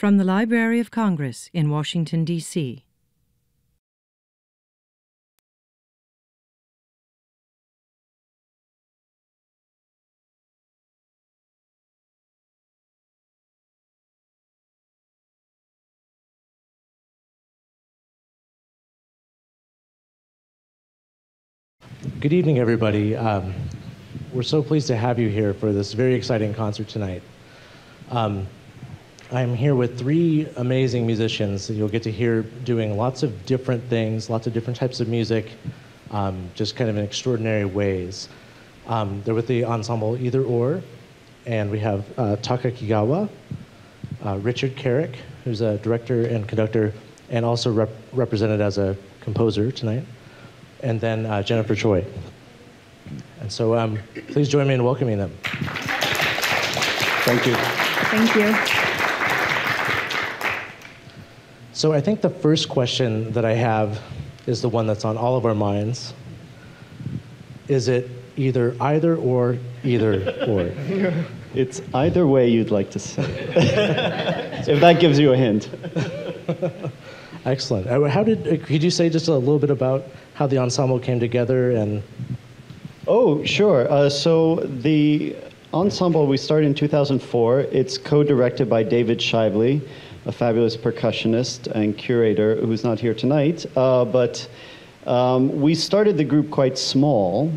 From the Library of Congress in Washington, D.C. Good evening, everybody. Um, we're so pleased to have you here for this very exciting concert tonight. Um, I'm here with three amazing musicians that you'll get to hear doing lots of different things, lots of different types of music, um, just kind of in extraordinary ways. Um, they're with the ensemble Either Or, and we have uh, Taka Kigawa, uh, Richard Carrick, who's a director and conductor, and also rep- represented as a composer tonight, and then uh, Jennifer Choi. And so um, please join me in welcoming them. Thank you. Thank you. So I think the first question that I have is the one that's on all of our minds. Is it either either or either or? It's either way you'd like to say. if that gives you a hint. Excellent. Uh, How did, uh, could you say just a little bit about how the ensemble came together and Oh, sure. Uh, so the ensemble we started in 2004. It's co-directed by David Shively, a fabulous percussionist and curator who's not here tonight. Uh, but um, we started the group quite small,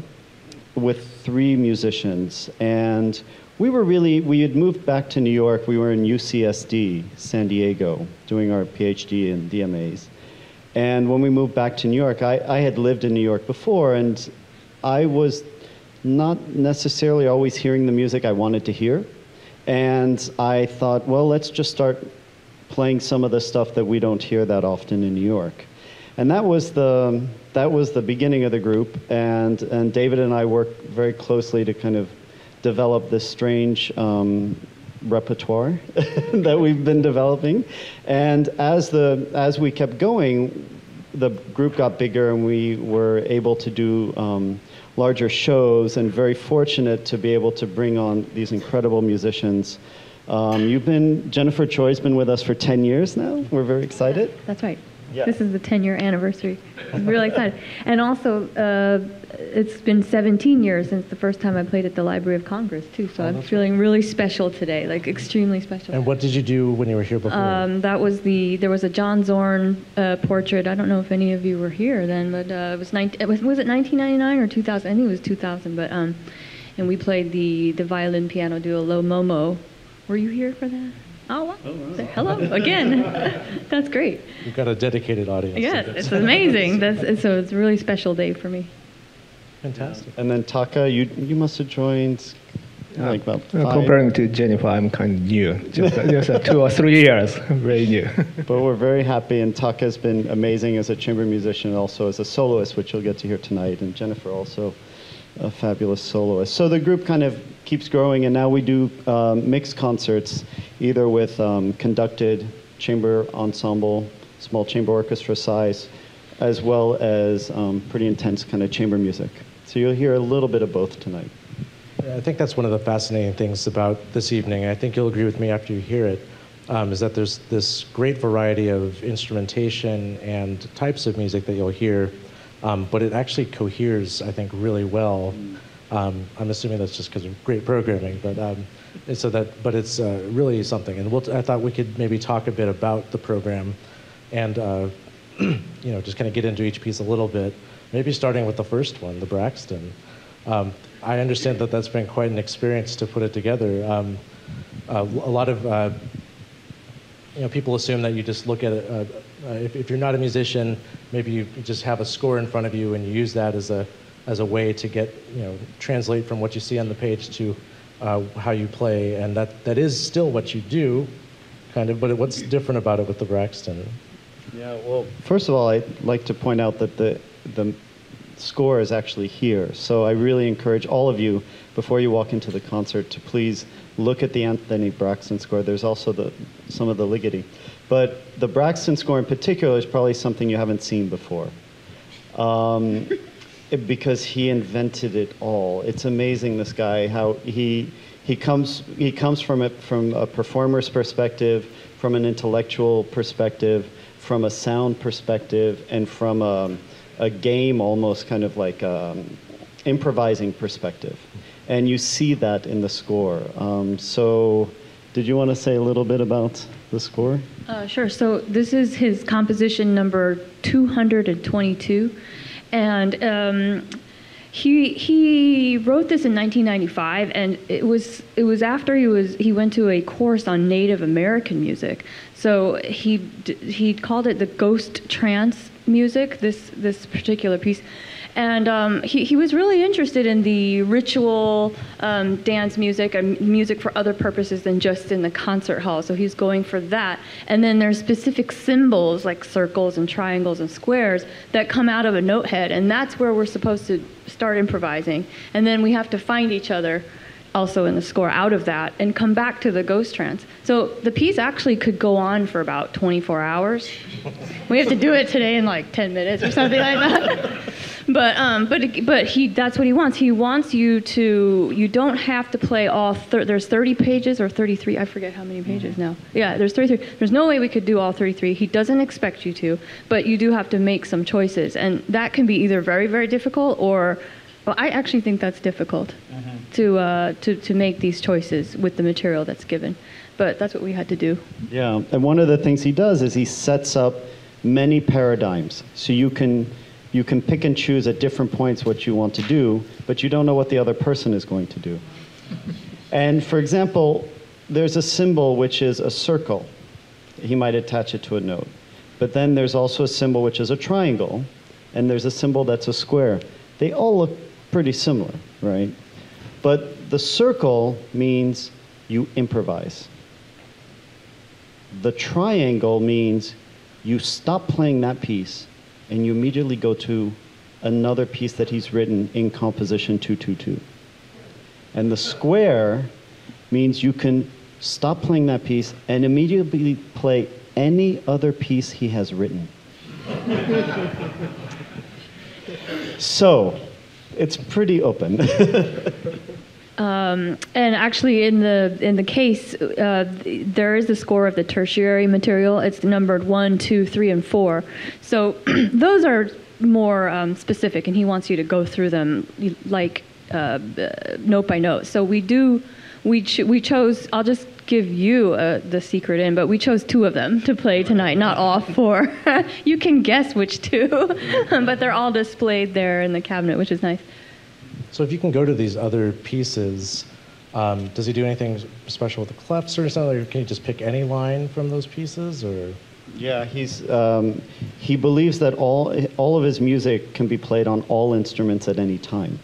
with three musicians, and we were really we had moved back to New York. We were in UCSD, San Diego, doing our PhD in DMAs. And when we moved back to New York, I, I had lived in New York before, and I was not necessarily always hearing the music I wanted to hear. And I thought, well, let's just start playing some of the stuff that we don't hear that often in New York. And that was the, that was the beginning of the group. And, and David and I worked very closely to kind of develop this strange um, repertoire that we've been developing. And as, the, as we kept going, the group got bigger and we were able to do um, larger shows and very fortunate to be able to bring on these incredible musicians. Um, you've been, Jennifer Choi's been with us for 10 years now. We're very excited. That's right. Yeah. This is the 10 year anniversary. I'm really excited. And also, uh, it's been 17 years since the first time I played at the Library of Congress, too. So I'm feeling really special today, like extremely special. and what did you do when you were here before? Um, that was the there was a John Zorn uh, portrait. I don't know if any of you were here then, but uh, it was 19, it was was it 1999 or 2000? I think it was 2000. But um, and we played the the violin piano duo Le Momo. Were you here for that? Oh, wow. So, hello again. That's great. You've got a dedicated audience. Yes, it's amazing. That's so it's a really special day for me. Fantastic. And then Taka, you, you must have joined like about Uh, five. comparing to Jennifer, I'm kind of new, just, just uh, two or three years, very new. But we're very happy, and Taka's been amazing as a chamber musician and also as a soloist, which you'll get to hear tonight, and Jennifer also a fabulous soloist. So the group kind of keeps growing, and now we do um, mixed concerts, either with um, conducted chamber ensemble, small chamber orchestra size, as well as um, pretty intense kind of chamber music. So you'll hear a little bit of both tonight. I think that's one of the fascinating things about this evening. I think you'll agree with me after you hear it. Um, is that there's this great variety of instrumentation and types of music that you'll hear, um, but it actually coheres, I think, really well. Um, I'm assuming that's just because of great programming, but um, so that, but it's uh, really something. And we'll, I thought we could maybe talk a bit about the program, and uh, you know, just kind of get into each piece a little bit. Maybe starting with the first one, the Braxton. Um, I understand that that's been quite an experience to put it together. Um, uh, a lot of uh, you know, people assume that you just look at it. Uh, if, if you're not a musician, maybe you just have a score in front of you and you use that as a as a way to get you know translate from what you see on the page to uh, how you play, and that that is still what you do, kind of. But what's different about it with the Braxton? Yeah, well, first of all, I'd like to point out that the, the score is actually here. So I really encourage all of you, before you walk into the concert, to please look at the Anthony Braxton score. There's also the, some of the Ligeti. But the Braxton score in particular is probably something you haven't seen before. Um, it- because he invented it all. It's amazing this guy how he he comes he comes from it from a performer's perspective, from an intellectual perspective, from a sound perspective, and from a, a game almost kind of like um, improvising perspective. And you see that in the score. Um, so, did you want to say a little bit about the score? Uh, sure. So this is his composition number 222, and um, he he wrote this in 1995, and it was it was after he was he went to a course on Native American music. So he he called it the ghost trance music. This this particular piece. And um, he, he was really interested in the ritual um, dance music and music for other purposes than just in the concert hall. So he's going for that. And then there's specific symbols like circles and triangles and squares that come out of a note head. And that's where we're supposed to start improvising. And then we have to find each other also in the score out of that and come back to the ghost trance. So the piece actually could go on for about 24 hours. we have to do it today in like 10 minutes or something like that. But um, but but he that's what he wants. He wants you to you don't have to play all. Thir- there's 30 pages or 33. I forget how many pages now. Yeah, there's 33. There's no way we could do all 33. He doesn't expect you to, but you do have to make some choices, and that can be either very very difficult or. Well, I actually think that's difficult to, uh, to to make these choices with the material that's given, but that's what we had to do. Yeah, and one of the things he does is he sets up many paradigms. So you can you can pick and choose at different points what you want to do, but you don't know what the other person is going to do. And for example, there's a symbol which is a circle. He might attach it to a note. But then there's also a symbol which is a triangle, and there's a symbol that's a square. They all look pretty similar, right? But the circle means you improvise. The triangle means you stop playing that piece and you immediately go to another piece that he's written in composition 222. And the square means you can stop playing that piece and immediately play any other piece he has written. so, it's pretty open. Um, and actually, in the in the case, uh, there is the score of the tertiary material. It's numbered one, two, three, and four. So those are more um, specific, and he wants you to go through them like uh, note by note. So we do. We we chose. I'll just give you uh, the secret in, but we chose two of them to play tonight, not all four. you can guess which two, but they're all displayed there in the cabinet, which is nice. So if you can go to these other pieces, um, does he do anything special with the clefs or something? Or can you just pick any line from those pieces, or? Yeah, he's um, he believes that all all of his music can be played on all instruments at any time.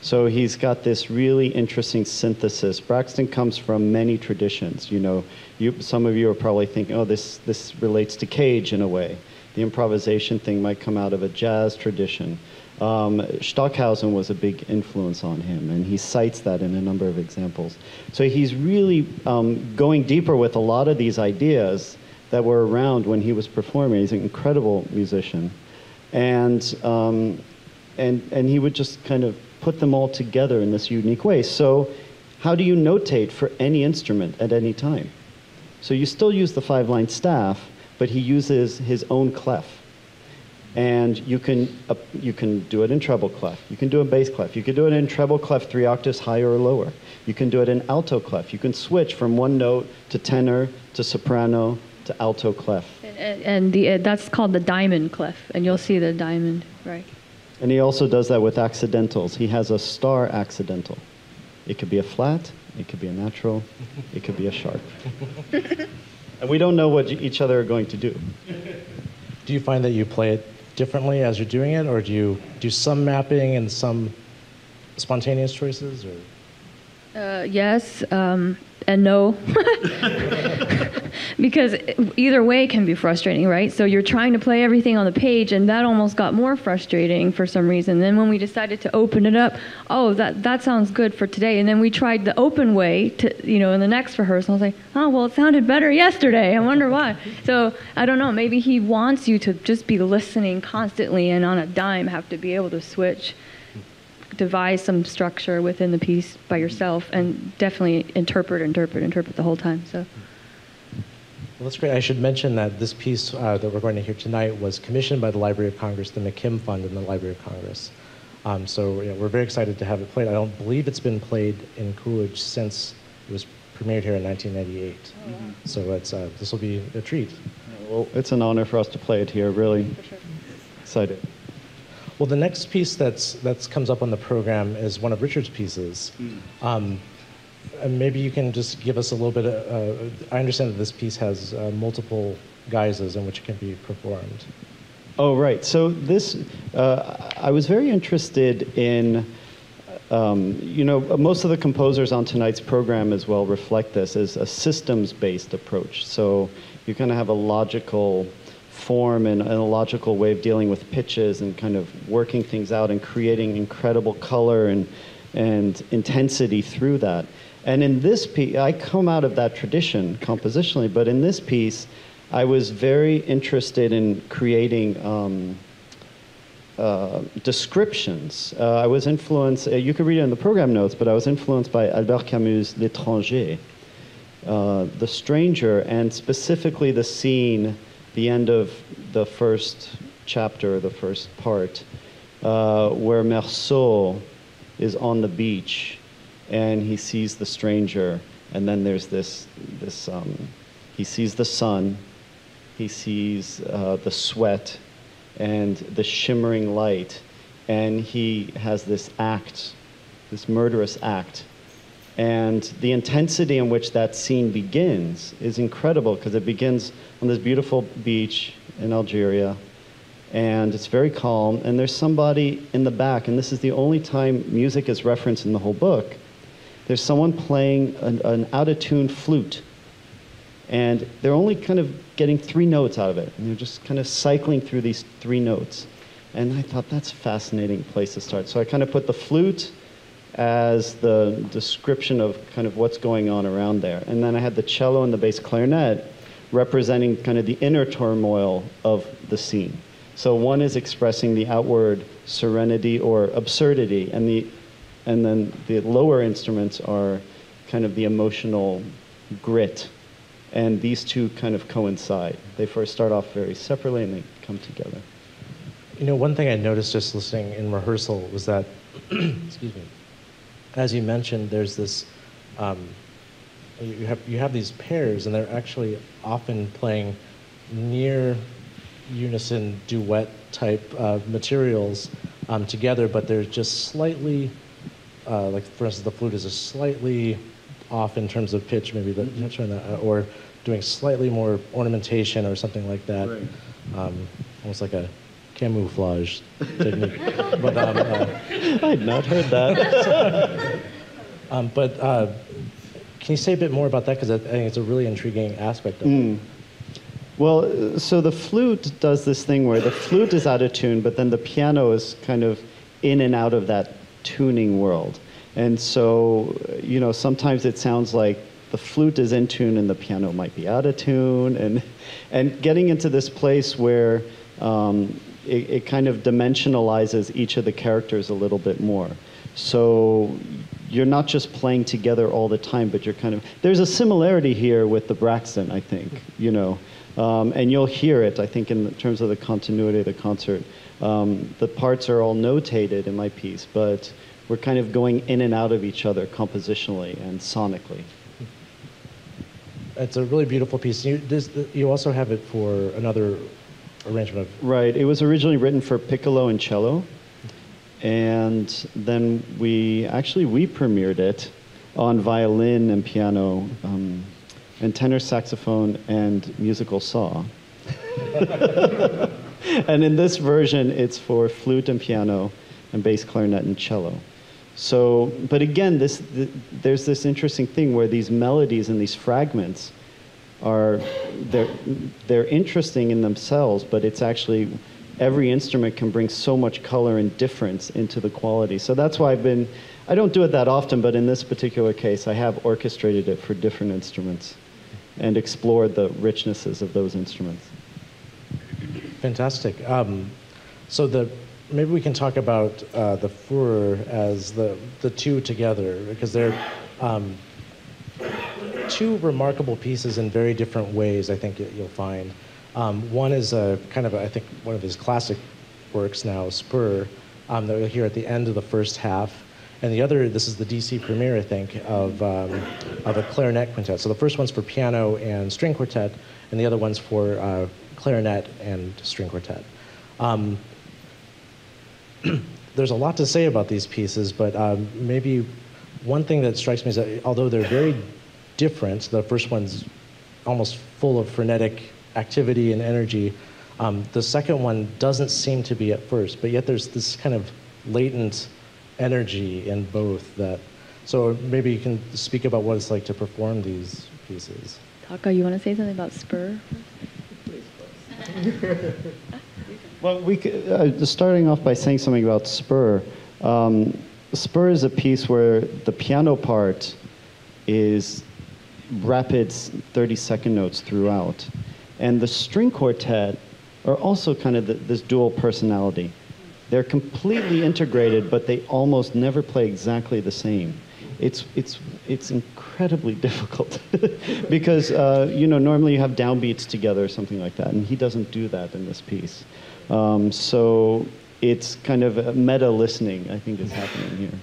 So he's got this really interesting synthesis. Braxton comes from many traditions. You know, you, some of you are probably thinking, oh, this this relates to Cage in a way. The improvisation thing might come out of a jazz tradition. Um, Stockhausen was a big influence on him, and he cites that in a number of examples. So he's really um, going deeper with a lot of these ideas that were around when he was performing. He's an incredible musician, and um, and and he would just kind of put them all together in this unique way. So, how do you notate for any instrument at any time? So you still use the five-line staff, but he uses his own clef and you can uh, you can do it in treble clef. You can do it in bass clef. You can do it in treble clef three octaves higher or lower. You can do it in alto clef. You can switch from one note to tenor to soprano to alto clef. And, and the, uh, that's called the diamond clef, and you'll see the diamond, right? And he also does that with accidentals. He has a star accidental. It could be a flat, it could be a natural, it could be a sharp. and we don't know what each other are going to do. Do you find that you play it differently as you're doing it, or do you do some mapping and some spontaneous choices? Or Uh, yes um, and no. because either way can be frustrating, right? So you're trying to play everything on the page, and that almost got more frustrating for some reason. Then when we decided to open it up, oh, that that sounds good for today. And then we tried the open way to, you know, in the next rehearsal. I was like, oh, well, it sounded better yesterday. I wonder why. So I don't know. Maybe he wants you to just be listening constantly, and on a dime have to be able to switch devise some structure within the piece by yourself and definitely interpret, interpret, interpret the whole time. So. Well, that's great. I should mention that this piece uh, that we're going to hear tonight was commissioned by the Library of Congress, the McKim Fund, and the Library of Congress. Um, so yeah, we're very excited to have it played. I don't believe it's been played in Coolidge since it was premiered here in 1998. Oh, wow. So it's, uh, this will be a treat. Well, it's an honor for us to play it here, really. Sure. Excited. Well, the next piece that's that's comes up on the program is one of Richard's pieces. Mm. Um, and maybe you can just give us a little bit. Of, uh, I understand that this piece has uh, multiple guises in which it can be performed. Oh, right. So this, uh, I was very interested in. Um, you know, most of the composers on tonight's program as well reflect this as a systems-based approach. So you kind of have a logical form and, and, a logical way of dealing with pitches and kind of working things out and creating incredible color and, and intensity through that. And in this piece, I come out of that tradition compositionally, but in this piece, I was very interested in creating um, uh, descriptions. Uh, I was influenced, uh, you could read it in the program notes, but I was influenced by Albert Camus' L'étranger, uh, The Stranger, and specifically the scene the end of the first chapter, the first part, uh, where Meursault is on the beach and he sees the stranger, and then there's this, this um, he sees the sun, he sees uh, the sweat and the shimmering light, and he has this act, this murderous act and the intensity in which that scene begins is incredible because it begins on this beautiful beach in Algeria, and it's very calm. And there's somebody in the back, and this is the only time music is referenced in the whole book. There's someone playing an, an out of tune flute, and they're only kind of getting three notes out of it, and they're just kind of cycling through these three notes. And I thought that's a fascinating place to start. So I kind of put the flute as the description of kind of what's going on around there. And then I had the cello and the bass clarinet representing kind of the inner turmoil of the scene. So one is expressing the outward serenity or absurdity, and the and then the lower instruments are kind of the emotional grit. And these two kind of coincide. They first start off very separately and they come together. You know, one thing I noticed just listening in rehearsal was that, excuse me, as you mentioned, there's this, um, you, have, you have these pairs, and they're actually often playing near unison duet type uh, materials um, together, but they're just slightly, uh, like for instance, the flute is just slightly off in terms of pitch, maybe, the, mm-hmm. that, uh, or doing slightly more ornamentation or something like that. Right. Um, almost like a camouflage technique. but um, uh, I'd not heard that. um, but uh, can you say a bit more about that? Because I think it's a really intriguing aspect of mm. it. Well, so the flute does this thing where the flute is out of tune, but then the piano is kind of in and out of that tuning world. And so, you know, sometimes it sounds like the flute is in tune and the piano might be out of tune. And, and getting into this place where um, it, it kind of dimensionalizes each of the characters a little bit more. So you're not just playing together all the time, but you're kind of there's a similarity here with the Braxton, I think, you know, um, and you'll hear it. I think in terms of the continuity of the concert, um, the parts are all notated in my piece, but we're kind of going in and out of each other compositionally and sonically. It's a really beautiful piece. You, this, you also have it for another arrangement of. Right. It was originally written for piccolo and cello, and then we actually we premiered it on violin and piano, um, and tenor saxophone and musical saw. and in this version, it's for flute and piano, and bass clarinet and cello. So, but again, this, the, there's this interesting thing where these melodies and these fragments are they're they're interesting in themselves, but it's actually every instrument can bring so much color and difference into the quality. So that's why I've been I don't do it that often, but in this particular case, I have orchestrated it for different instruments and explored the richnesses of those instruments. Fantastic. Um, so the maybe we can talk about uh, the Furrer as the the two together because they're um, two remarkable pieces in very different ways. I think you'll find. Um, one is a kind of I think one of his classic works now, Spur, um, that we'll hear at the end of the first half. And the other, this is the DC premiere, I think, of, um, of a clarinet quintet. So the first one's for piano and string quartet, and the other one's for uh, clarinet and string quartet. Um, there's a lot to say about these pieces, but um, maybe one thing that strikes me is that although they're very different, the first one's almost full of frenetic activity and energy. Um, the second one doesn't seem to be at first, but yet there's this kind of latent energy in both that. So maybe you can speak about what it's like to perform these pieces. Taka, you want to say something about Spur? Well, we could, uh, starting off by saying something about Spur. Um, Spur is a piece where the piano part is rapid 30 second notes throughout. And the string quartet are also kind of the, this dual personality. They're completely integrated, but they almost never play exactly the same. It's, it's, it's incredibly difficult because, uh, you know, normally you have downbeats together or something like that, and he doesn't do that in this piece. Um, so it's kind of meta listening, I think, is happening here.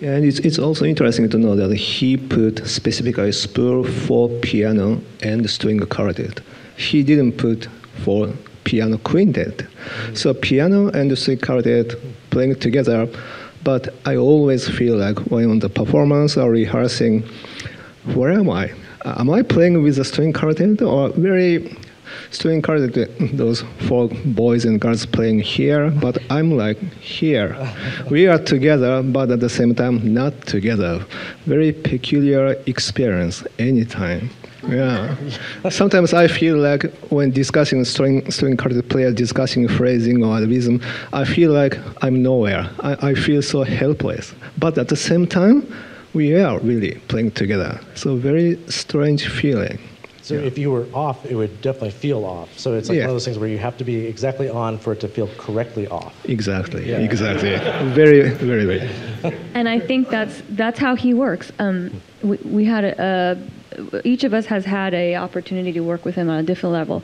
Yeah, and it's, it's also interesting to know that he put specifically spur for piano and string quartet. He didn't put for piano quintet. So piano and string quartet playing together, but I always feel like when on the performance or rehearsing, where am I? Uh, am I playing with the string quartet or very string quartet, those four boys and girls playing here, but I'm like here. we are together, but at the same time not together. Very peculiar experience anytime. Yeah. Sometimes I feel like when discussing string string quartet players discussing phrasing or rhythm, I feel like I'm nowhere. I, I feel so helpless. But at the same time, we are really playing together. So very strange feeling. So if you were off, it would definitely feel off. So it's like Yeah. one of those things where you have to be exactly on for it to feel correctly off. Exactly. Yeah. Exactly. Very, very, very. and I think that's that's how he works. Um, we, we had a, uh, each of us has had a opportunity to work with him on a different level.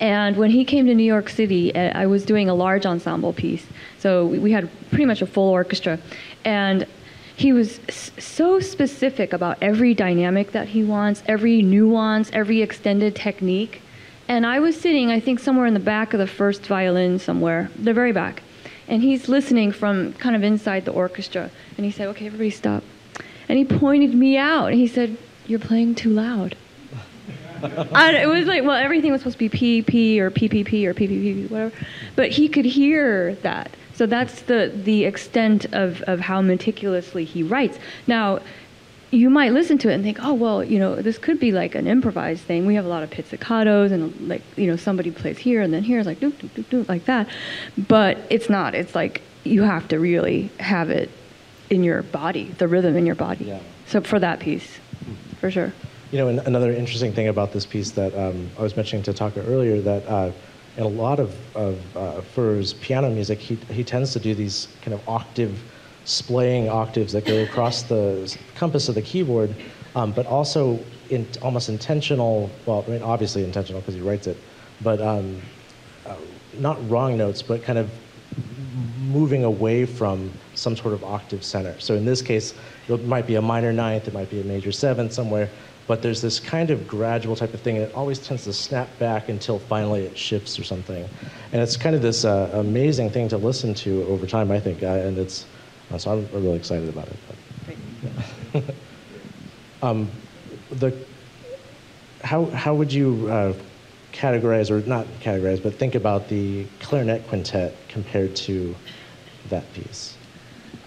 And when he came to New York City, uh, I was doing a large ensemble piece, so we, we had pretty much a full orchestra, and he was so specific about every dynamic that he wants, every nuance, every extended technique. And I was sitting, I think, somewhere in the back of the first violin, somewhere, the very back. And he's listening from kind of inside the orchestra. And he said, Okay, everybody stop. And he pointed me out. And he said, You're playing too loud. it was like, well, everything was supposed to be P, P, or PPP, or PPP, whatever. But he could hear that. So that's the, the extent of, of how meticulously he writes. Now, you might listen to it and think, oh well, you know, this could be like an improvised thing. We have a lot of pizzicatos and like you know somebody plays here and then here is like doop doop doop doop like that, but it's not. It's like you have to really have it in your body, the rhythm in your body. Yeah. So for that piece, for sure. You know, another interesting thing about this piece that um, I was mentioning to Taka earlier that uh, in a lot of, of uh, Furrer's piano music, he, he tends to do these kind of octave, splaying octaves that go across the compass of the keyboard, um, but also in almost intentional, well, I mean, obviously intentional because he writes it, but um, uh, not wrong notes, but kind of moving away from some sort of octave center. So in this case, it might be a minor ninth, it might be a major seventh somewhere, but there's this kind of gradual type of thing, and it always tends to snap back until finally it shifts or something. And it's kind of this uh, amazing thing to listen to over time, I think, uh, and it's uh, so I'm really excited about it. But, um, the how how would you uh, categorize or not categorize, but think about the clarinet quintet compared to that piece?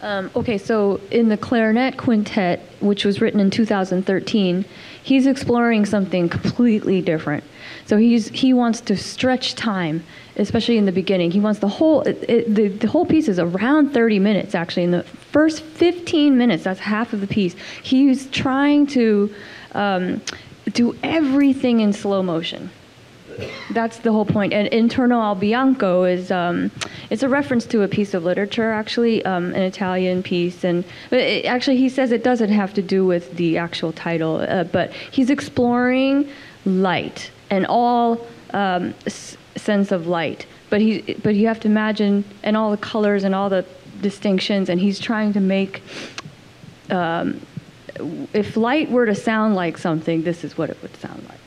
Um, okay, so in the clarinet quintet, which was written in 2013, he's exploring something completely different. So he's he wants to stretch time, especially in the beginning. He wants the whole it, it, the the whole piece is around 30 minutes actually. In the first 15 minutes, that's half of the piece. He's trying to um, do everything in slow motion. That's the whole point. And Intorno al Bianco is um, it's a reference to a piece of literature, actually, um, an Italian piece. And it, actually, he says it doesn't have to do with the actual title, uh, but he's exploring light and all um, s- sense of light. But he, but you have to imagine, and all the colors and all the distinctions, and he's trying to make. Um, if light were to sound like something, this is what it would sound like.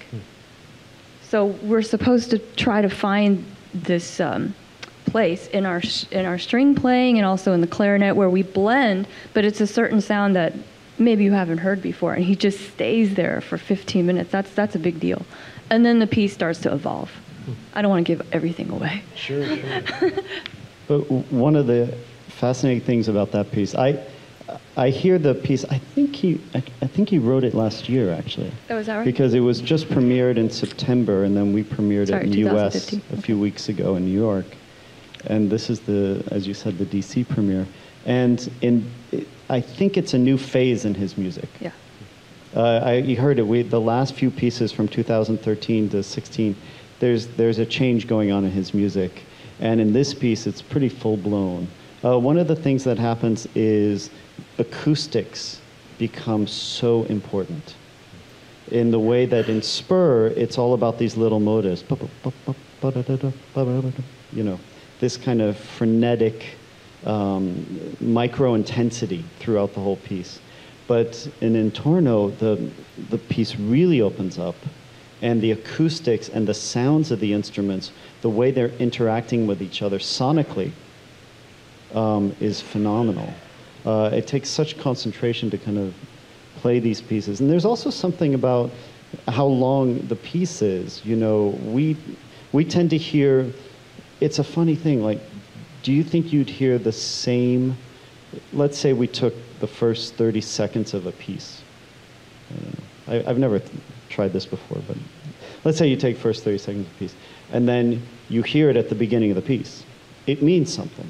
So we're supposed to try to find this um, place in our in our string playing and also in the clarinet where we blend, but it's a certain sound that maybe you haven't heard before, and he just stays there for 15 minutes. That's that's a big deal, and then the piece starts to evolve. I don't want to give everything away. Sure, sure. But one of the fascinating things about that piece, I, I hear the piece. I think he, I, I think he wrote it last year, actually. Oh, is that right? Because it was just premiered in September, and then we premiered Sorry, it in the U.S. 2015. a few weeks ago in New York. And this is the, as you said, the DC premiere. And in, I think it's a new phase in his music. Yeah. Uh, I, you heard it. We, the last few pieces from 2013 to 16, there's, there's a change going on in his music. And in this piece, it's pretty full blown. Uh, one of the things that happens is acoustics become so important. In the way that in Spur, it's all about these little motives. You know, this kind of frenetic um, micro intensity throughout the whole piece. But in Intorno, the, the piece really opens up, and the acoustics and the sounds of the instruments, the way they're interacting with each other sonically, um, is phenomenal. Uh, it takes such concentration to kind of play these pieces. And there's also something about how long the piece is. You know, we, we tend to hear, it's a funny thing, like, do you think you'd hear the same, let's say we took the first 30 seconds of a piece. Know. I, I've never th- tried this before, but let's say you take first 30 seconds of a piece, and then you hear it at the beginning of the piece. It means something.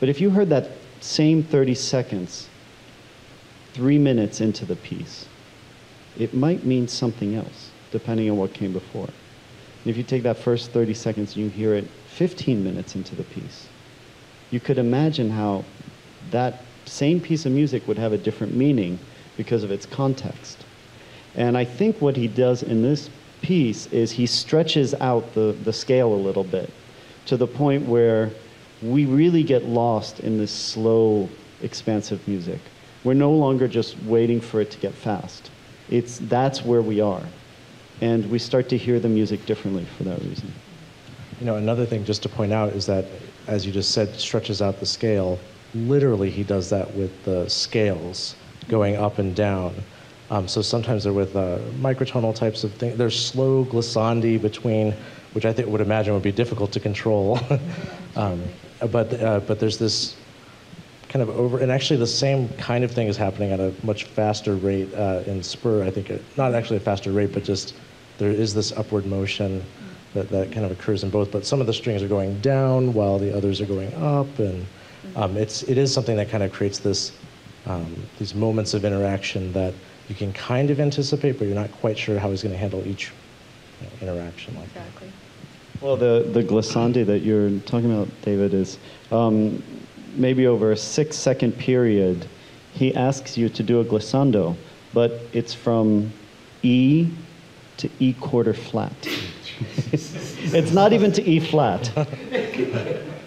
But if you heard that same 30 seconds three minutes into the piece, it might mean something else, depending on what came before. And if you take that first 30 seconds and you hear it 15 minutes into the piece, you could imagine how that same piece of music would have a different meaning because of its context. And I think what he does in this piece is he stretches out the, the scale a little bit to the point where we really get lost in this slow, expansive music. We're no longer just waiting for it to get fast. It's, that's where we are. And we start to hear the music differently for that reason. You know, another thing just to point out is that, as you just said, stretches out the scale. Literally, he does that with the scales going up and down. Um, so sometimes they're with uh, microtonal types of things. There's slow glissandi between, which I think would imagine would be difficult to control. um, but uh, but there's this kind of over, and actually the same kind of thing is happening at a much faster rate uh, in Spur. I think it, not actually a faster rate, but just there is this upward motion that, that kind of occurs in both. But some of the strings are going down while the others are going up, and um, it's it is something that kind of creates this um, these moments of interaction that you can kind of anticipate, but you're not quite sure how he's going to handle each you know, interaction like that. Well, the, the glissandi that you're talking about, David, is um, maybe over a six second period, he asks you to do a glissando, but it's from E to E quarter flat. it's not even to E flat.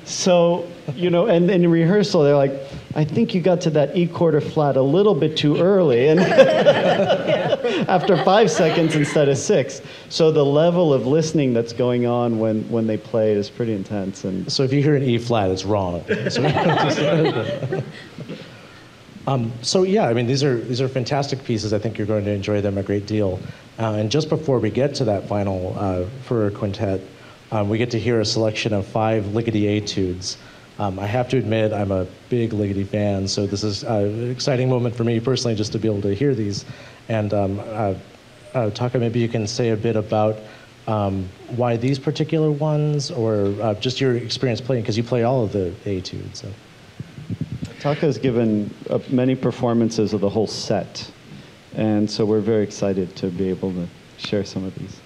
So, you know, and in rehearsal, they're like, I think you got to that E quarter flat a little bit too early. And after five seconds instead of six. So the level of listening that's going on when, when they play is pretty intense. And So if you hear an E flat, it's wrong. So, um, so yeah, I mean these are these are fantastic pieces. I think you're going to enjoy them a great deal. Uh, and just before we get to that final uh, for quintet, um, we get to hear a selection of five Ligeti etudes. Um, I have to admit, I'm a big Ligeti fan, so this is an exciting moment for me personally just to be able to hear these. And um, uh, uh, Taka, maybe you can say a bit about um, why these particular ones, or uh, just your experience playing, because you play all of the etudes. So. Taka has given many performances of the whole set, and so we're very excited to be able to share some of these.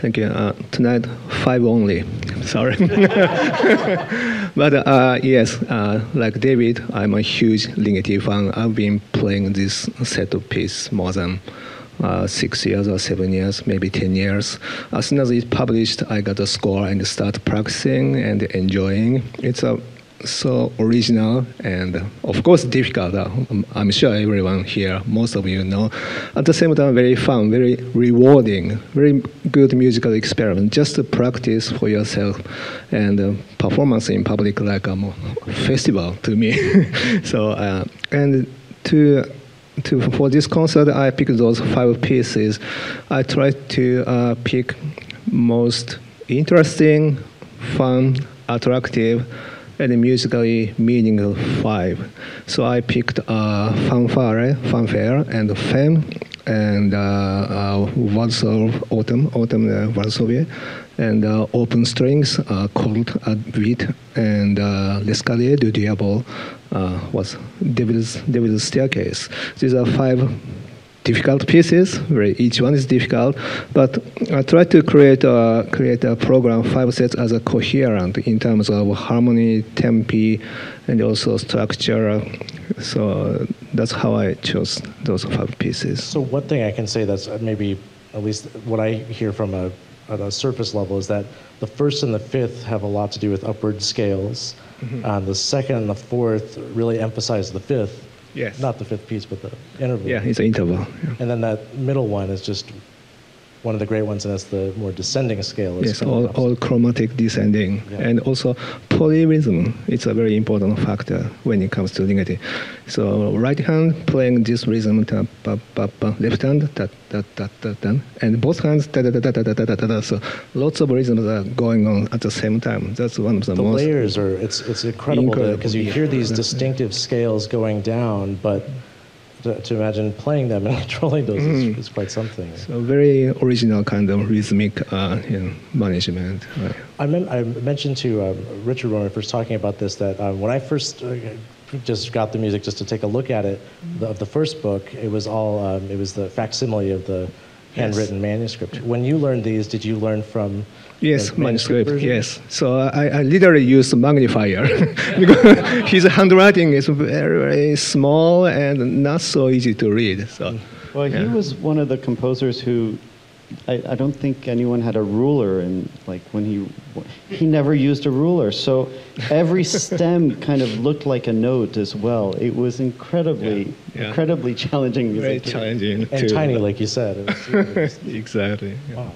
Thank you. Uh, tonight, five only. Sorry. but uh, yes, uh, like David, I'm a huge Ligeti fan. I've been playing this set of piece more than uh, six years or seven years, maybe 10 years. As soon as it's published, I got a score and start practicing and enjoying. It's a so original and of course difficult. Uh, I'm sure everyone here, most of you know. At the same time, very fun, very rewarding, very good musical experiment. Just to practice for yourself and uh, performance in public like a festival to me. so uh, and to to for this concert, I picked those five pieces. I tried to uh, pick most interesting, fun, attractive and musically meaningful five. So I picked uh, fanfare, fanfare, and Fém, and uh, uh, Warsaw Autumn, Autumn uh, Varsovia, and uh, open strings, uh, Cordes à vide, and uh, L'Escalier du Diable uh, was Devil's, Devil's Staircase. These are five difficult pieces. Where each one is difficult, but I try to create a create a program five sets as a coherent in terms of harmony, tempi, and also structure. So that's how I chose those five pieces. So one thing I can say that's maybe at least what I hear from a, a surface level is that the first and the fifth have a lot to do with upward scales. Mm-hmm. Uh, the second and the fourth really emphasize the fifth. Yes. Not the fifth piece, but the interval. Yeah, it's an interval. Yeah. And then that middle one is just one of the great ones, and that's the more descending scale. Yes, all, all chromatic descending. Yeah. And also polyrhythm, it's a very important factor when it comes to ligeti. So right hand playing this rhythm, ta, pa, pa, pa, left hand, ta, ta, ta, ta, ta, and both hands, ta, ta, ta, ta, ta, ta, ta, ta, ta. So lots of rhythms are going on at the same time. That's one of the, the most... layers are it's it's Incredible, because you hear these distinctive scales going down, but to, to imagine playing them and controlling those Mm. is, is quite something. So very original kind of rhythmic uh, you know, management. Right. I, mem- I mentioned to um, Richard when we were first talking about this that um, when I first uh, just got the music just to take a look at it the, of the first book, it was all um, it was the facsimile of the handwritten manuscript. When you learned these, did you learn from Yes, the manuscript. version? Yes. So I, I literally use a magnifier because his handwriting is very, very small and not so easy to read. So Well, he Yeah. was one of the composers who I, I don't think anyone had a ruler, and like when he he never used a ruler, so every stem kind of looked like a note as well. It was incredibly Yeah, yeah. incredibly challenging very music. to- challenging. and to- tiny, like you said. It was- exactly. yeah. wow.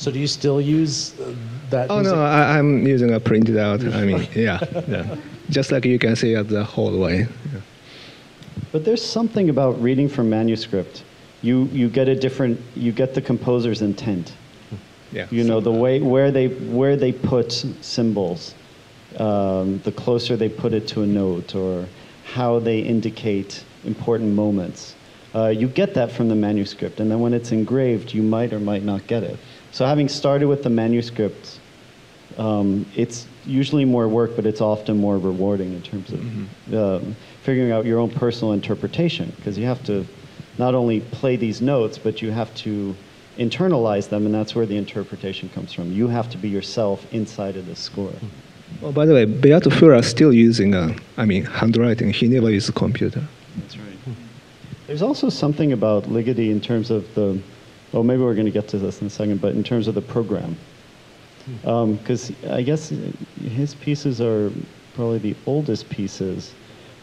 So do you still use uh, that? Oh music? no, I, I'm using a printed out. I mean, yeah, yeah. Just like you can see at the hallway. Yeah. But there's something about reading from manuscript. You you get a different you get the composer's intent. Yeah. You know the way where they where they put symbols, um, the closer they put it to a note, or how they indicate important moments. Uh, you get that from the manuscript, and then when it's engraved, you might or might not get it. So having started with the manuscript, um, it's usually more work, but it's often more rewarding in terms of um, figuring out your own personal interpretation, because you have to not only play these notes, but you have to internalize them, and that's where the interpretation comes from. You have to be yourself inside of the score. Oh, by the way, Beat Furrer is still using, uh, I mean, handwriting. He never used a computer. That's right. There's also something about Ligeti in terms of the, well, maybe we're going to get to this in a second, but in terms of the program. Um, because I guess his pieces are probably the oldest pieces,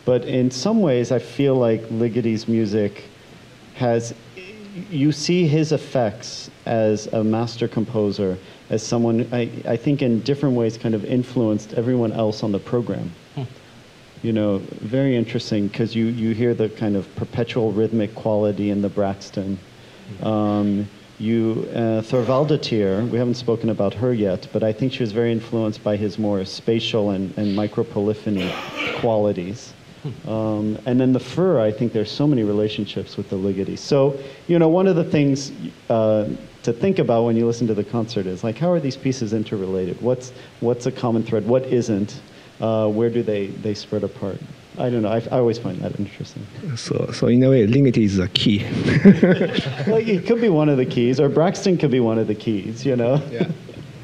but in some ways I feel like Ligeti's music has, you see his effects as a master composer, as someone, I, I think in different ways kind of influenced everyone else on the program hmm. you know, very interesting because you, you hear the kind of perpetual rhythmic quality in the Braxton. Um, you uh, we haven't spoken about her yet, but I think she was very influenced by his more spatial and, and micropolyphony qualities. Um, and then the Furrer, I think there's so many relationships with the ligeti. So, you know, one of the things uh, to think about when you listen to the concert is like, how are these pieces interrelated? What's, what's a common thread? What isn't? Uh, where do they, they spread apart? I don't know. I, I always find that interesting. So, so in a way, ligeti is a key. well, it could be one of the keys, or Braxton could be one of the keys, you know? yeah.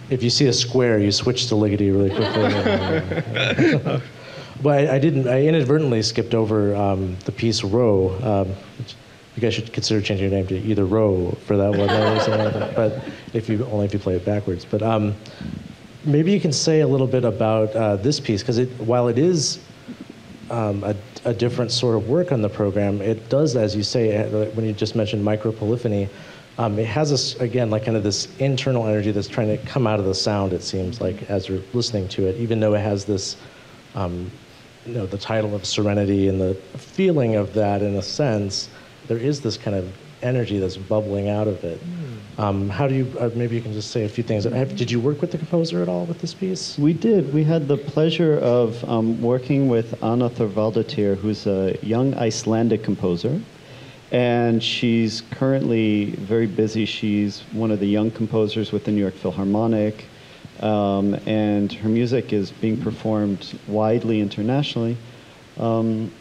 If you see a square, you switch to ligeti really quickly. but I, I, didn't. I inadvertently skipped over um, the piece "Row." Um, you guys should consider changing your name to either "Row" for that one, but if you only if you play it backwards. But um, maybe you can say a little bit about uh, this piece because while it is um, a, a, different sort of work on the program. It does, as you say, uh, when you just mentioned micropolyphony, um, it has this, again, like kind of this internal energy that's trying to come out of the sound, it seems like, as you're listening to it, even though it has this, um, you know, the title of Serenity and the feeling of that in a sense, there is this kind of energy that's bubbling out of it. Mm. Um, how do you, uh, maybe you can just say a few things. Did you work with the composer at all with this piece? We did. We had the pleasure of um, working with Anna Thorvaldsdottir, who's a young Icelandic composer. And she's currently very busy. She's one of the young composers with the New York Philharmonic. Um, and her music is being performed widely internationally. Um,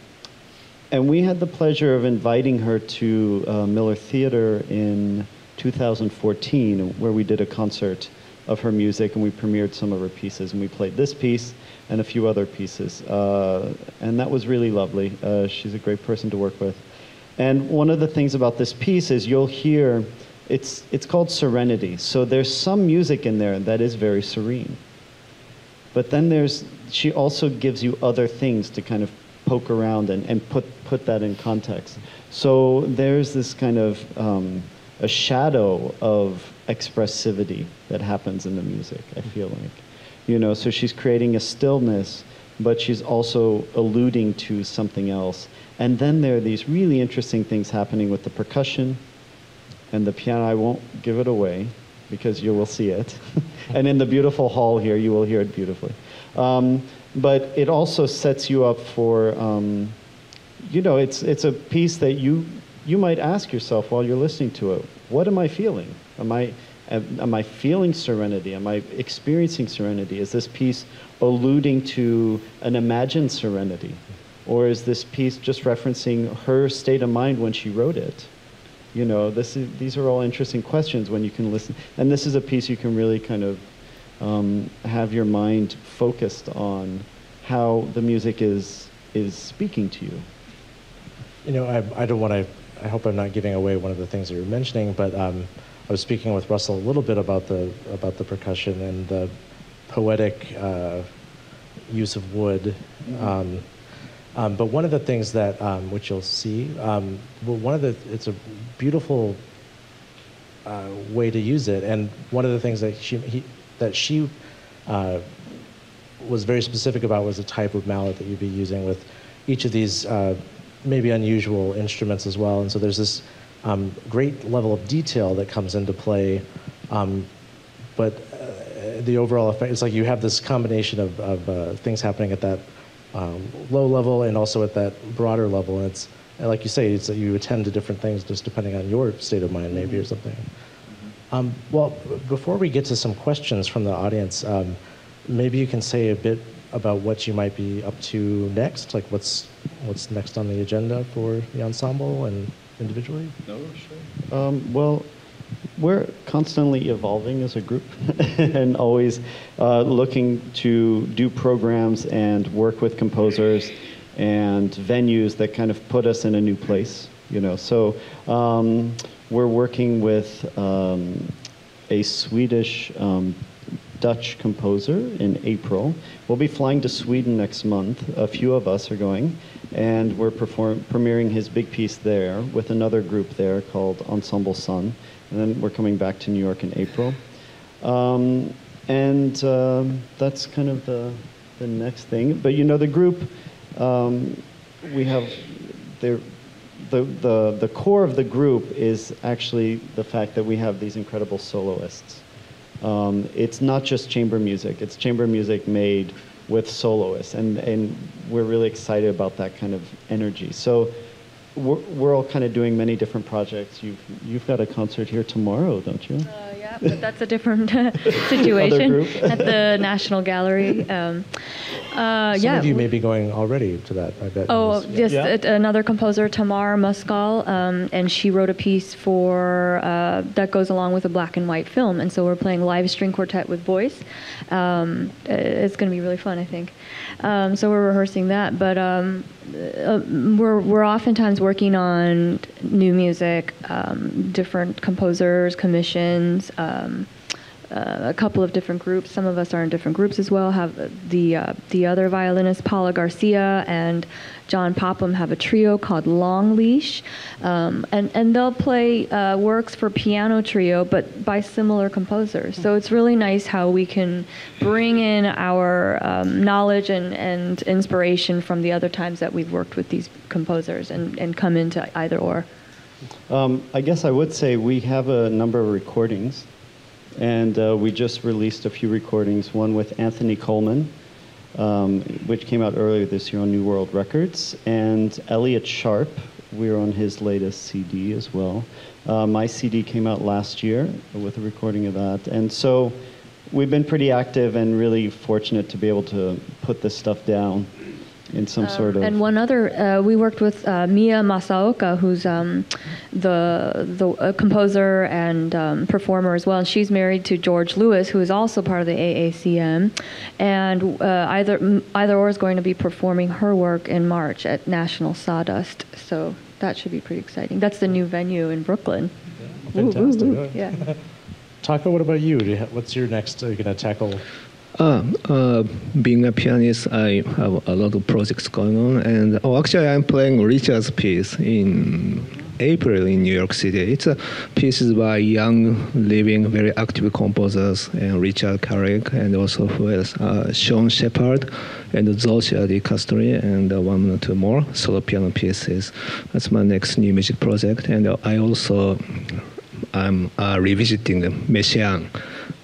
and we had the pleasure of inviting her to uh, Miller Theater in 2014, where we did a concert of her music and we premiered some of her pieces. And we played this piece and a few other pieces. Uh, and that was really lovely. Uh, she's a great person to work with. And one of the things about this piece is you'll hear it's, it's called Serenity. So there's some music in there that is very serene. But then there's, she also gives you other things to kind of poke around and, and put, put that in context. So there's this kind of um, a shadow of expressivity that happens in the music, I feel like. You know, so she's creating a stillness, but she's also alluding to something else. And then there are these really interesting things happening with the percussion and the piano. I won't give it away because you will see it. and in the beautiful hall here, you will hear it beautifully. Um, but it also sets you up for, um, you know, it's, it's a piece that you, you might ask yourself while you're listening to it, what am I feeling? Am I, am, I feeling serenity? Am I experiencing serenity? Is this piece alluding to an imagined serenity? Or is this piece just referencing her state of mind when she wrote it? You know, this is, these are all interesting questions when you can listen. And this is a piece you can really kind of um, have your mind focused on how the music is is speaking to you. You know, I, I don't want to. I hope I'm not giving away one of the things that you're mentioning, but um, I was speaking with Russell a little bit about the about the percussion and the poetic uh, use of wood. Mm-hmm. Um, um, but one of the things that, um, which you'll see, um, well, one of the, it's a beautiful uh, way to use it. And one of the things that she, he, that she uh, was very specific about was the type of mallet that you'd be using with each of these uh, maybe unusual instruments as well. And so there's this um, great level of detail that comes into play. Um, but uh, the overall effect, it's like you have this combination of, of uh, things happening at that um, low level and also at that broader level. And it's, and like you say, it's that you attend to different things just depending on your state of mind, maybe, or something. Um, well, before we get to some questions from the audience, um, maybe you can say a bit about what you might be up to next, like what's what's next on the agenda for the ensemble and individually. No, sure. Um, well, we're constantly evolving as a group and always uh, looking to do programs and work with composers and venues that kind of put us in a new place. You know, so um, we're working with um, a Swedish um, Dutch composer in April. We'll be flying to Sweden next month. A few of us are going, and we're perform- premiering his big piece there with another group there called Ensemble Sun. And then we're coming back to New York in April. Um, and uh, that's kind of the, the next thing. But you know, the group, um, we have, the, the, the core of the group is actually the fact that we have these incredible soloists. Um, it's not just chamber music, it's chamber music made with soloists, and, and we're really excited about that kind of energy. So we're, we're all kind of doing many different projects. You've, you've got a concert here tomorrow, don't you? Uh, yeah, but that's a different situation at the National Gallery. Um, uh, Some yeah. of you may be going already to that, I bet. Oh, Yes. yes, Yeah. another composer, Tamar Muskal, um, and she wrote a piece for uh, that goes along with a black and white film, and so we're playing live string quartet with voice. Um, uh, it's going to be really fun, I think. Um, so we're rehearsing that, but um, uh, we're we're oftentimes working on new music, um, different composers, commissions. Um, uh, a couple of different groups. Some of us are in different groups as well. Have the uh, the other violinist Paula Garcia and John Popham have a trio called Long Leash, um, and and they'll play uh, works for piano trio, but by similar composers. So it's really nice how we can bring in our um, knowledge and, and inspiration from the other times that we've worked with these composers and, and come into either or. Um, I guess I would say we have a number of recordings, and uh, we just released a few recordings. One with Anthony Coleman, um, which came out earlier this year on New World Records, and Elliott Sharp. We're on his latest CD as well. Uh, my CD came out last year with a recording of that, and so we've been pretty active and really fortunate to be able to put this stuff down in some sort of. And one other, uh, we worked with uh, Miya Masaoka, who's um, the the uh, composer and um, performer as well. And she's married to George Lewis, who is also part of the AACM. And uh, either either or is going to be performing her work in March at National Sawdust. So that should be pretty exciting. That's the new venue in Brooklyn. Woo, woo, Fantastic. woo. Yeah. Taka, what about you? You ha- What's your next? Are you going to tackle? Uh, uh, being a pianist, I have a lot of projects going on, and oh, actually, I'm playing Richard's piece in April in New York City. It's a pieces by young, living, very active composers, and Richard Carrick, and also who else? Uh, Sean Shepherd, and Zosha Di Castri, and uh, one or two more solo piano pieces. That's my next new music project, and I also I'm uh, revisiting Messiaen,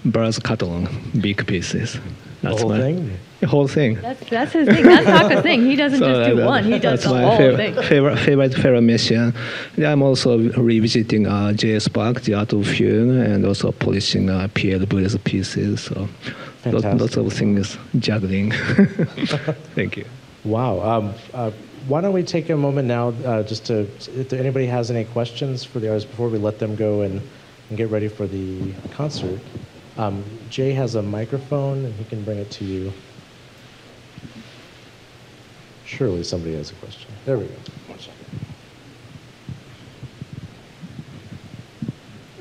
Braz Catalan, big pieces. The whole my- thing? The whole thing. That's that's his thing. That's Taka's thing. He doesn't So just do that- one. He does the my whole favorite, thing. favorite, favorite, favorite Messiaen. And I'm also revisiting uh, J.S. Bach, The Art of Fugue, and also polishing uh, Pierre Boulez's pieces. So lots, lots of things juggling. Thank you. Wow. Um, uh, why don't we take a moment now uh, just to, if anybody has any questions for the artists before we let them go and, and get ready for the concert? Um, Jay has a microphone and he can bring it to you. Surely somebody has a question. There we go. One second.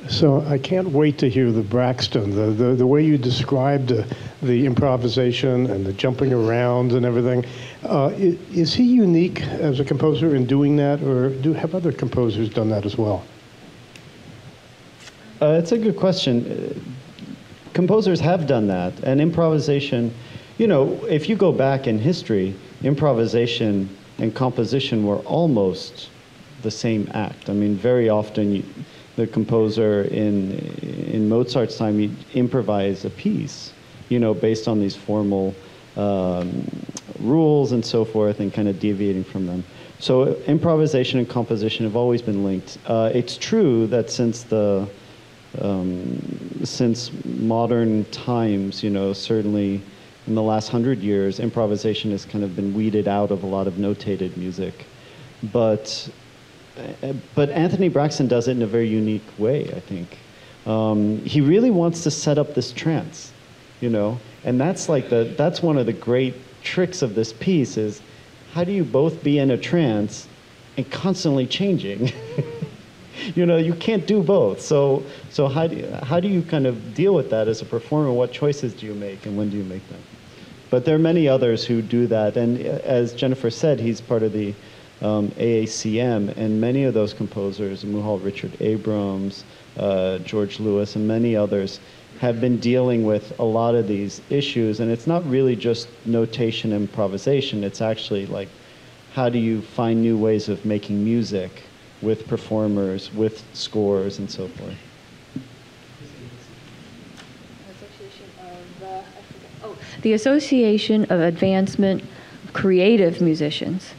So I can't wait to hear the Braxton, the, the, the way you described uh, the improvisation and the jumping around and everything. Uh, i- is he unique as a composer in doing that, or do have other composers done that as well? Uh, it's a good question. Composers have done that, and improvisation. You know, if you go back in history, improvisation and composition were almost the same act. I mean, very often you, the composer in in Mozart's time he'd improvise a piece, you know, based on these formal um, rules and so forth, and kind of deviating from them. So improvisation and composition have always been linked. Uh, it's true that since the um, since modern times, you know, certainly in the last hundred years, improvisation has kind of been weeded out of a lot of notated music. But, uh, but Anthony Braxton does it in a very unique way, I think. Um, he really wants to set up this trance, you know, and that's like the, that's one of the great tricks of this piece is how do you both be in a trance and constantly changing? you know you can't do both. So so how do you, how do you kind of deal with that as a performer? What choices do you make and when do you make them? But there are many others who do that. And uh, as jennifer said he's part of the um, aacm and many of those composers muhal richard abrams uh, george lewis and many others have been dealing with a lot of these issues. And it's not really just notation improvisation. It's actually like how do you find new ways of making music with performers, with scores, and so forth? the Association of Advancement of Creative Musicians.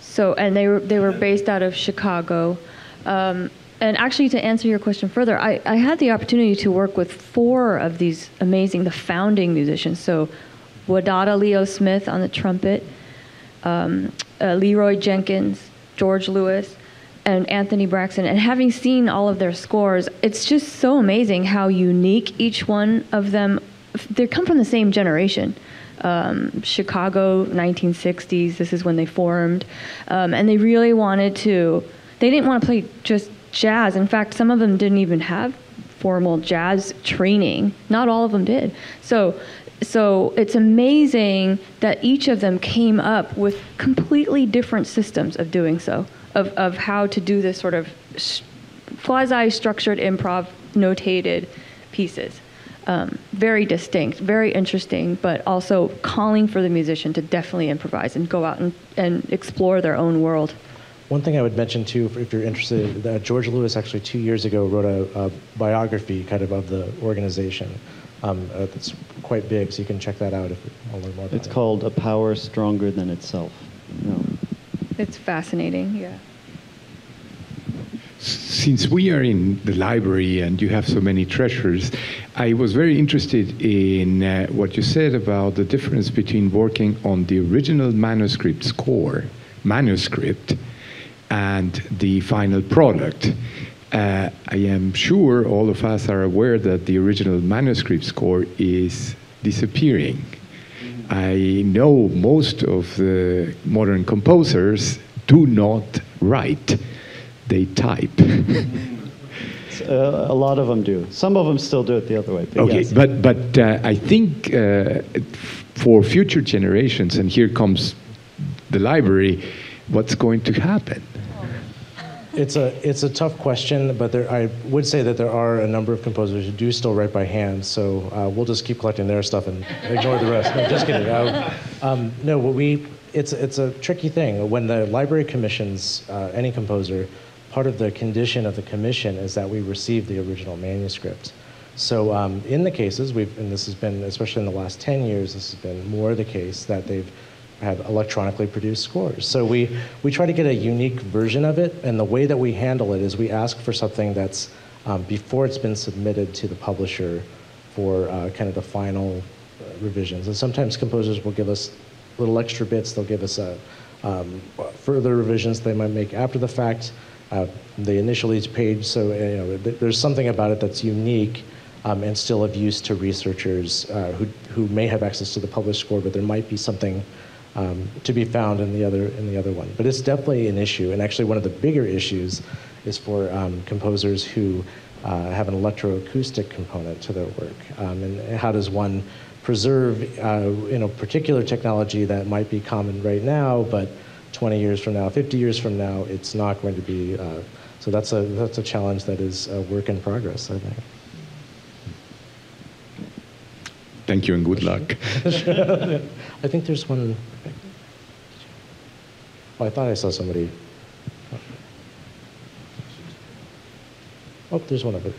So, and they were they were based out of Chicago. Um, and actually, to answer your question further, I, I had the opportunity to work with four of these amazing, the founding musicians. So, Wadada Leo Smith on the trumpet, um, uh, Leroy Jenkins, George Lewis, and Anthony Braxton. And having seen all of their scores, it's just so amazing how unique each one of them. They come from the same generation. Um, Chicago, 1960s. This is when they formed, um, and they really wanted to. They didn't want to play just jazz. In fact, some of them didn't even have formal jazz training. Not all of them did. So so it's amazing that each of them came up with completely different systems of doing so, of, of how to do this sort of quasi structured improv notated pieces. Um, very distinct, very interesting, but also calling for the musician to definitely improvise and go out and, and explore their own world. One thing I would mention too, if you're interested, that George Lewis actually two years ago wrote a, a biography kind of of the organization. Um, uh, that's quite big, so you can check that out if you want to learn more about It's it. called A Power Stronger Than Itself. No. It's fascinating, yeah. Since we are in the library and you have so many treasures, I was very interested in uh, what you said about the difference between working on the original manuscript score, manuscript, and the final product. Uh, I am sure all of us are aware that the original manuscript score is disappearing. I know most of the modern composers do not write, they type. Uh, a lot of them do. Some of them still do it the other way. But okay, yes. but, but uh, I think uh, for future generations, and here comes the library, what's going to happen? It's a it's a tough question, but there, I would say that there are a number of composers who do still write by hand. So uh, we'll just keep collecting their stuff and ignore the rest. No, just kidding. Uh, um, no, what we it's it's a tricky thing when the library commissions uh, any composer. Part of the condition of the commission is that we receive the original manuscript. So um, in the cases we've and this has been especially in the last ten years, this has been more the case that they've have electronically produced scores. So we, we try to get a unique version of it, and the way that we handle it is we ask for something that's um, before it's been submitted to the publisher for uh, kind of the final uh, revisions. And sometimes composers will give us little extra bits. They'll give us a, um, further revisions they might make after the fact. Uh, the initial each page, so you know, th- there's something about it that's unique um, and still of use to researchers uh, who, who may have access to the published score, but there might be something um, to be found in the other in the other one. But it's definitely an issue, and actually one of the bigger issues is for um, composers who uh, have an electroacoustic component to their work, um, and how does one preserve uh, you know particular technology that might be common right now, but 20 years from now, 50 years from now, it's not going to be. Uh, so that's a that's a challenge that is a work in progress, I think. Thank you and good luck. I think there's one. Oh, I thought I saw somebody. Oh, there's one of it.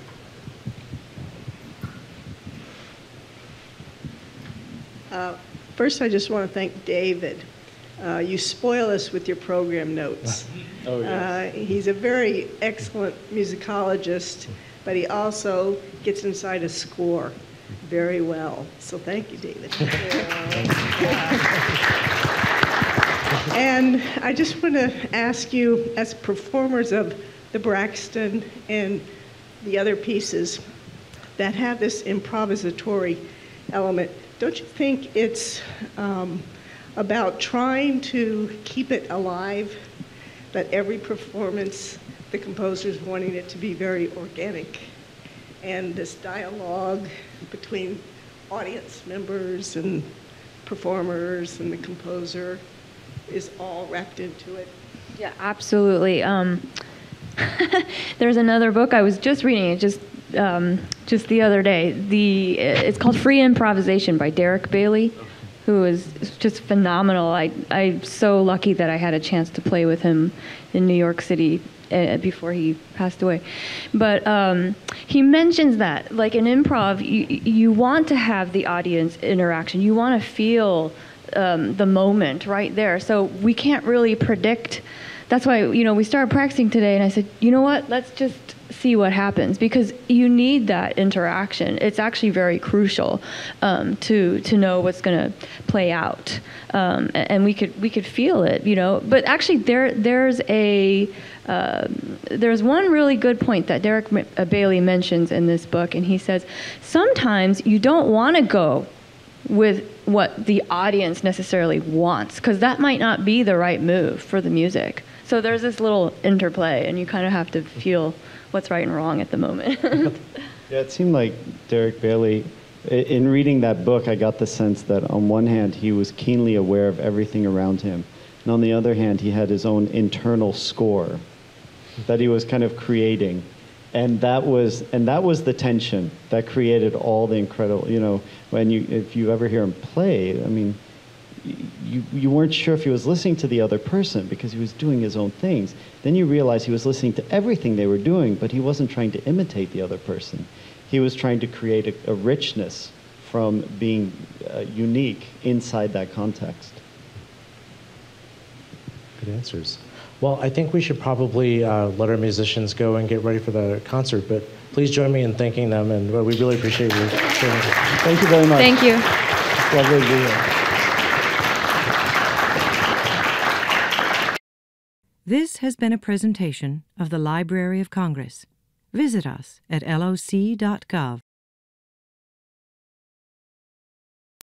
Uh, First, I just want to thank David. Uh, You spoil us with your program notes. Oh, Uh, He's a very excellent musicologist, but he also gets inside a score very well. So thank you, David. And I just want to ask you, as performers of the Braxton and the other pieces that have this improvisatory element, don't you think it's um, about trying to keep it alive, but every performance, the composer's wanting it to be very organic? And this dialogue between audience members and performers and the composer is all wrapped into it. Yeah, absolutely. Um, there's another book I was just reading it just um, just the other day. The it's called Free Improvisation by Derek Bailey. who is just phenomenal. I, I'm so lucky that I had a chance to play with him in New York City uh, before he passed away. But um, he mentions that, like in improv, you, you want to have the audience interaction. You want to feel um, the moment right there. So we can't really predict. That's why you know we started practicing today, and I said, you know what? Let's just see what happens because you need that interaction. It's actually very crucial um, to to know what's going to play out, um, and we could we could feel it, you know. But actually, there there's a um, there's one really good point that Derek uh, Bailey mentions in this book, and he says sometimes you don't want to go with what the audience necessarily wants because that might not be the right move for the music. So there's this little interplay, and you kind of have to feel what's right and wrong at the moment. yeah, it seemed like Derek Bailey. In reading that book, I got the sense that on one hand, he was keenly aware of everything around him, and on the other hand, he had his own internal score that he was kind of creating and that was and that was the tension that created all the incredible you know when you if you ever hear him play i mean you, you weren't sure if he was listening to the other person because he was doing his own things. Then you realize he was listening to everything they were doing but he wasn't trying to imitate the other person. He was trying to create a, a richness from being uh, unique inside that context. Good answers well, I think we should probably uh, let our musicians go and get ready for the concert, but please join me in thanking them, and well, we really appreciate you sharing. Thank you very much. Thank you. It's lovely to be here. This has been a presentation of the Library of Congress. Visit us at loc.gov.